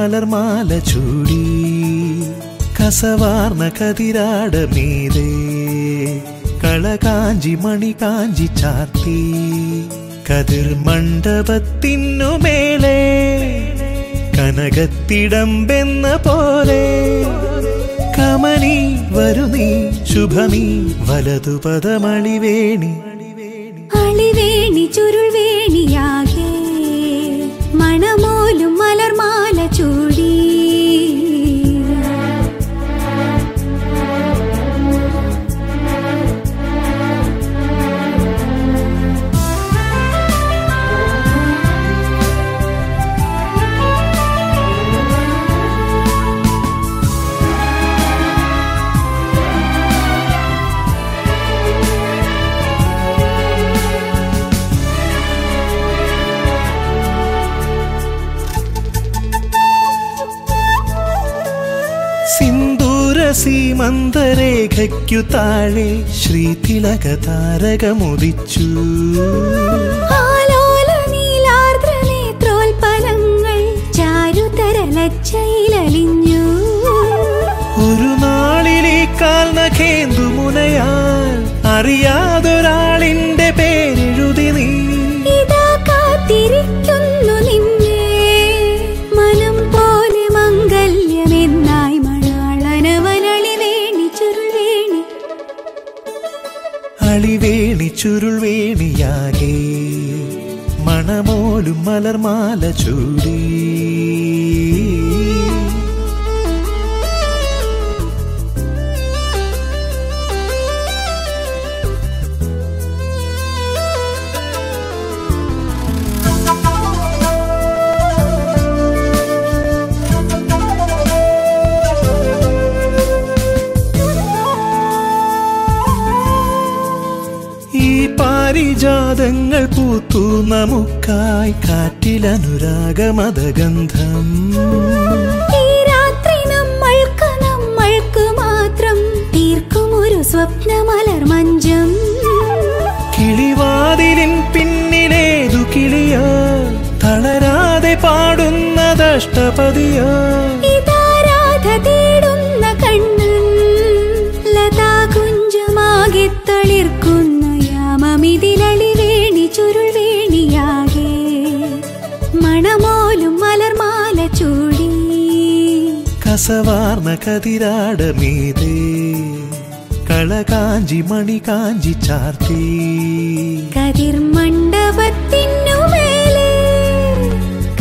മലർമാല ചൂടി കസവാർന്ന കതിരാട മീതേ കളകാഞ്ചി മണി കാഞ്ചി ചാത്തി കതിർ മണ്ഡപത്തിനു മേലെ കനകത്തിടമ്പെന്ന പോലെ കമനി വരുനീ ശുഭമീ വലതുപദമളിവേണി സീമന്തരേഖയ്ക്കു താഴെ ശ്രീതിലക താരകമുദിച്ചു നീലാർദ്ര നേത്രോൽപലങ്ങൾ ചാരുതരലച്ചയിലലിഞ്ഞു ഒരു നാളിലേക്കാൽ കാൽ നഖേന്ദു മുനയാൽ അറിയാതൊരാളിന്റെ ചുരുൾ വേണിയാകെ. മണമോലും മലർമാല ചൂടി. പൂത്തു നമുക്കായി കാറ്റിലനുരാഗമതഗന്ധം ഈ രാത്രി നമ്മൾക്ക് നമ്മൾക്ക് മാത്രം തീർക്കും ഒരു സ്വപ്നമലർ മഞ്ചം. കിളിവാതിലിൻ പിന്നിലേതു കിളിയ? തളരാതെ പാടുന്നതഷ്ടപതിയോ? കസവാർന്ന കതിരാട മീതേ. കളകാഞ്ചി മണി കാഞ്ചി ചാർത്തി. കതിർ മണ്ഡപത്തിനു മേലെ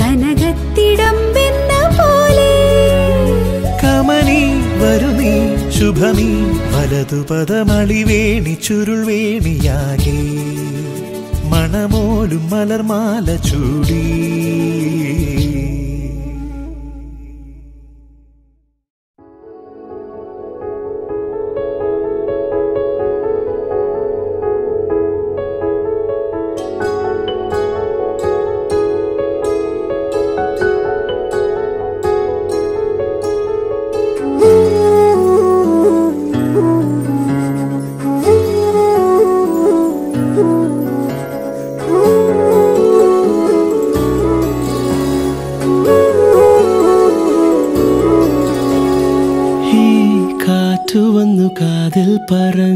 കനകത്തിടമ്പെന്ന പോലെ. കമനി വരുനീ ശുഭമീ വലതുപദമളിവേണി ചുരുൾ വേണിയാകെ. മണമോലും മലർമാല ചൂടി. para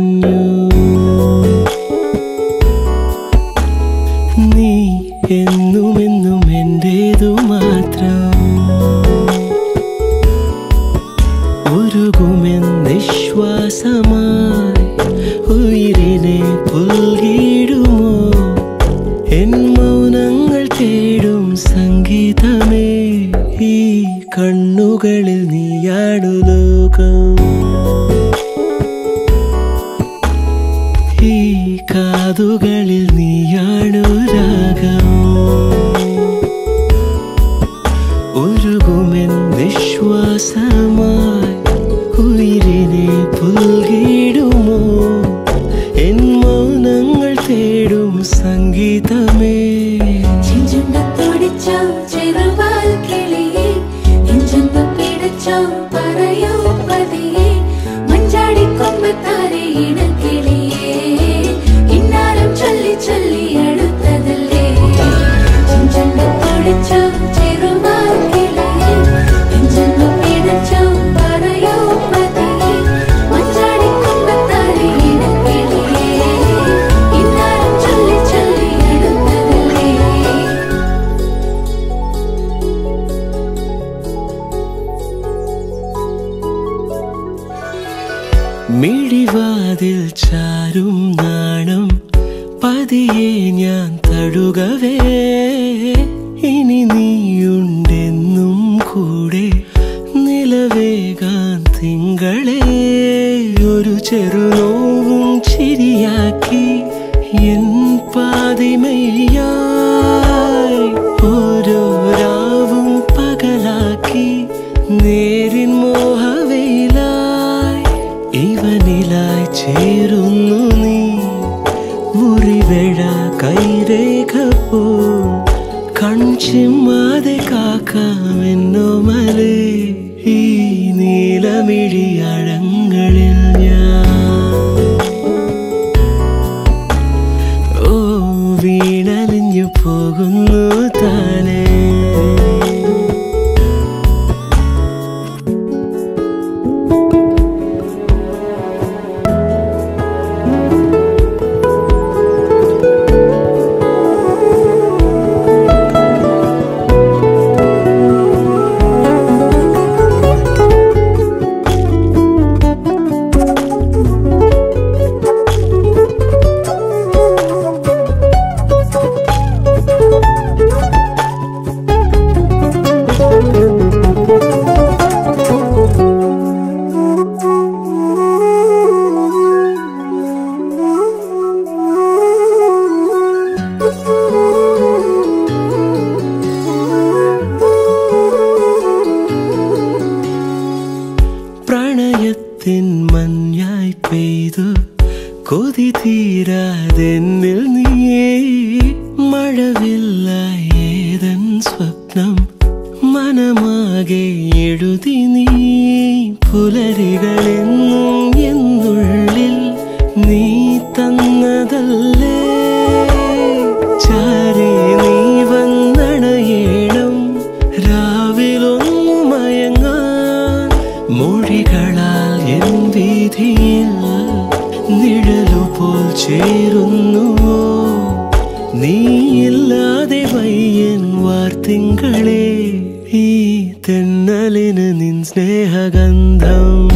സ്നേഹഗന്ധം.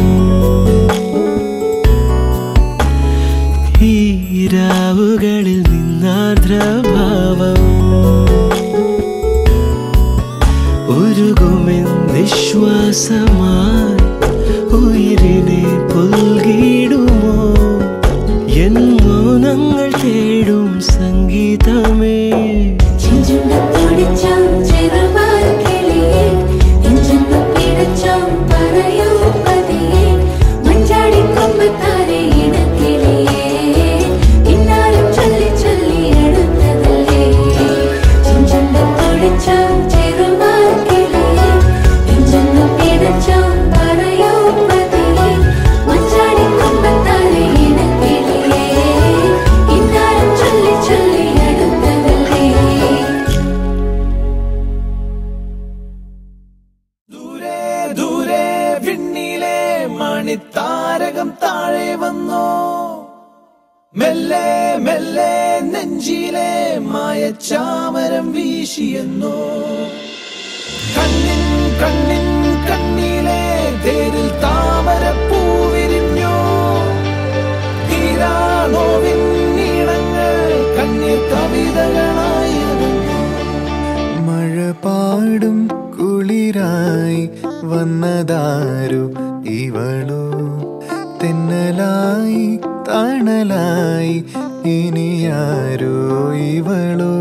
ഈ രാവുകളിൽ നിന്നാർദ്രഭാവം. ഉരുകുമെൻ നിശ്വാസമായി ഉയിരിനെ പുൽകി കവിതകളായതും മഴ പാടും കുളിരായി വന്നതാരു ഇവളോ. തെന്നലായി തണലായി ഇനിയാരോ ഇവളോ.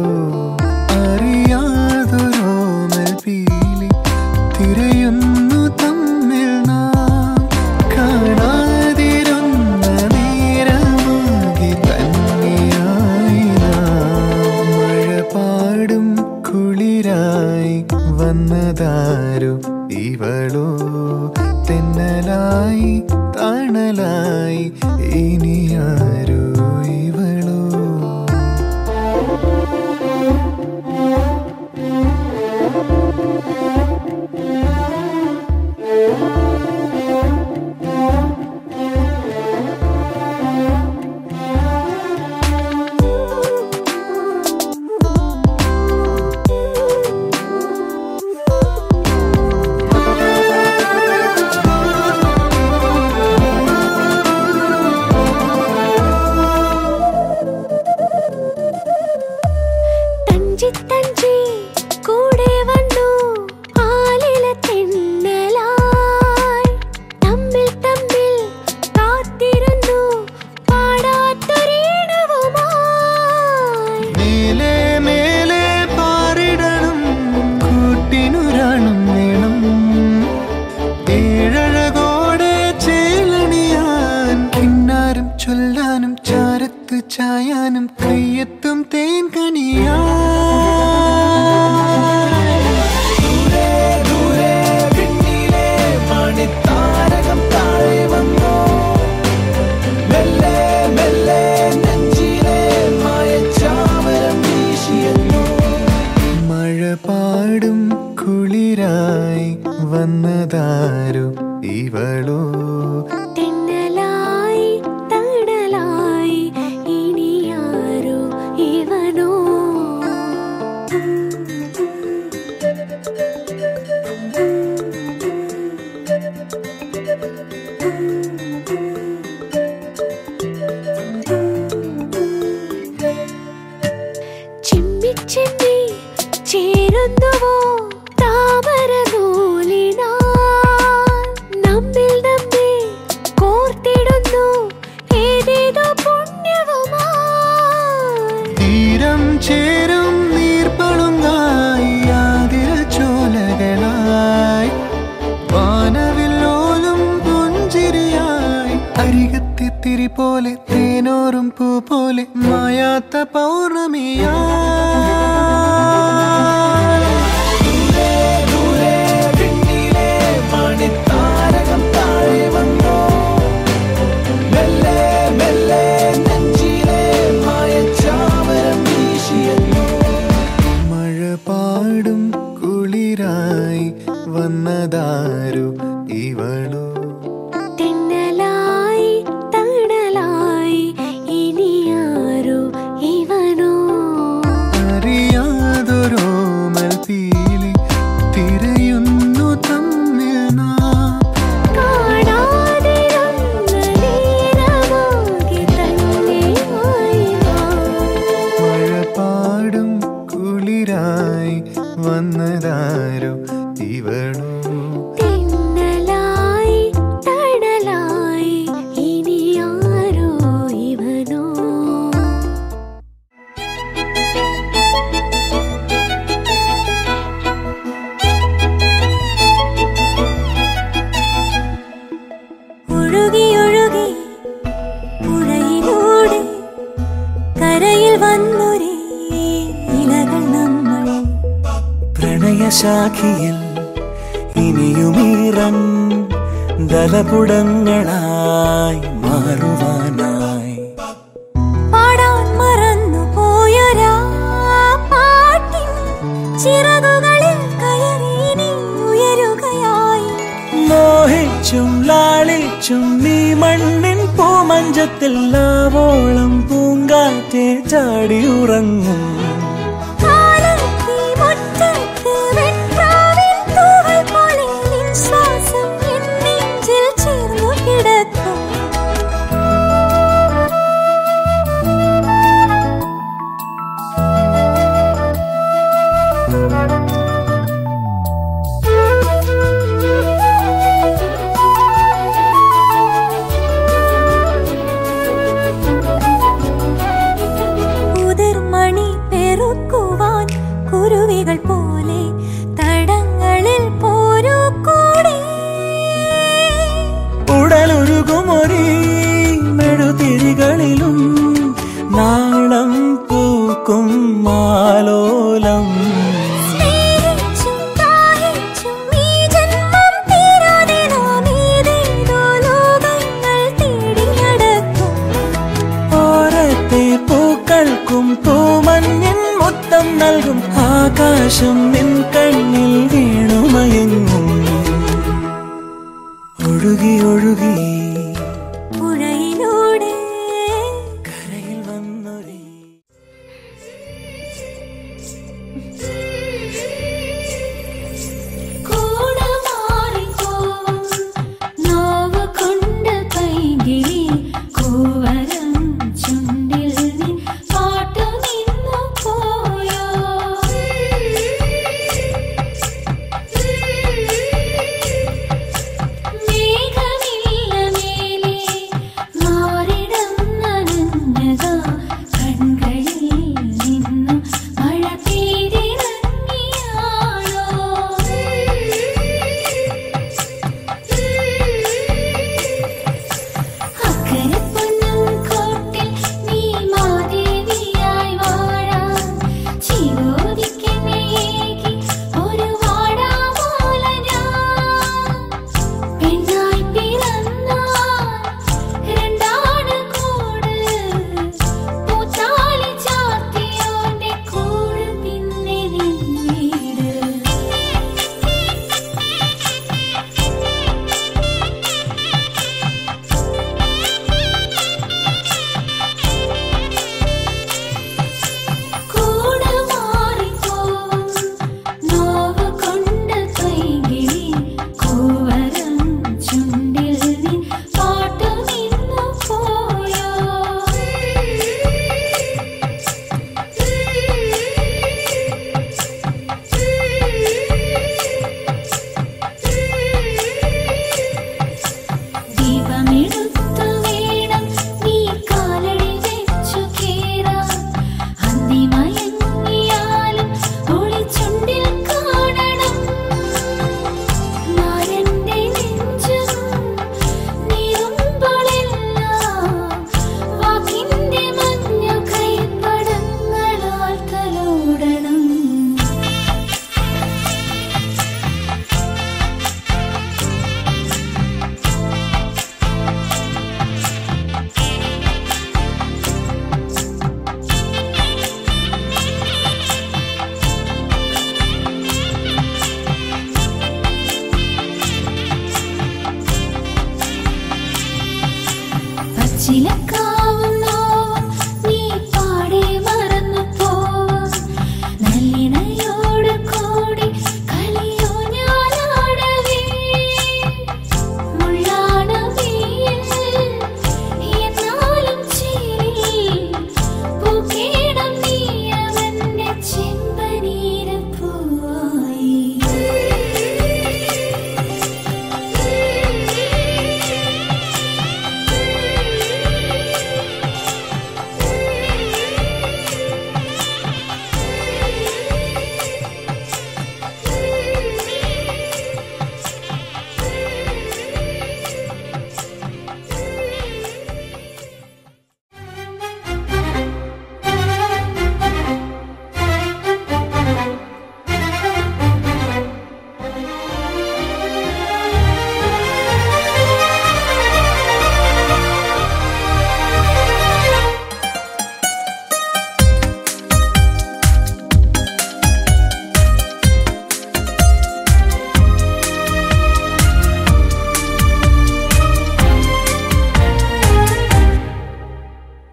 ചേരും നീർപ്പളുങ്ങായി ആതിര ചോലകളായി. വാനവില്ലോലും പുഞ്ചിരിയായി. അരികത്തെ തിരി പോലെ തേനോറും പൂ പോലെ മായാത്ത പൗർണമിയാ ശാഖിയിൽ ഇനിയുമീറൻ ദലപുടങ്ങളായി മാറുവാനായി. പാടാൻ മറന്നു പോയൊരാ പാട്ടിൻ ചിറകുകളിൽ കയറി ഉയരുകയായി. ലാളിച്ചും നീ മണ്ണിൻ പൂമഞ്ചത്തിൽ ആവോളം പൂങ്കാറ്റെ ചാടിയുറങ്ങും.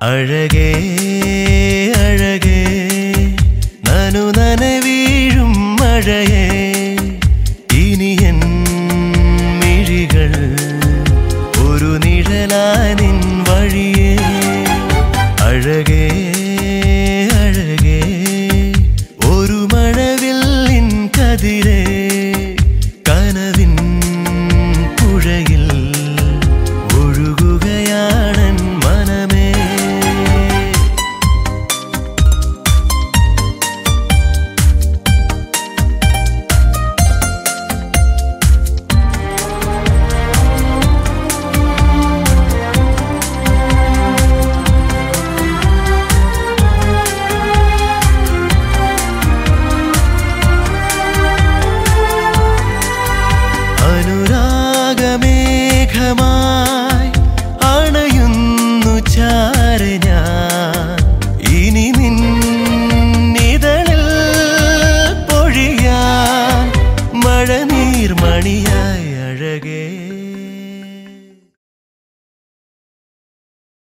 അഴകേ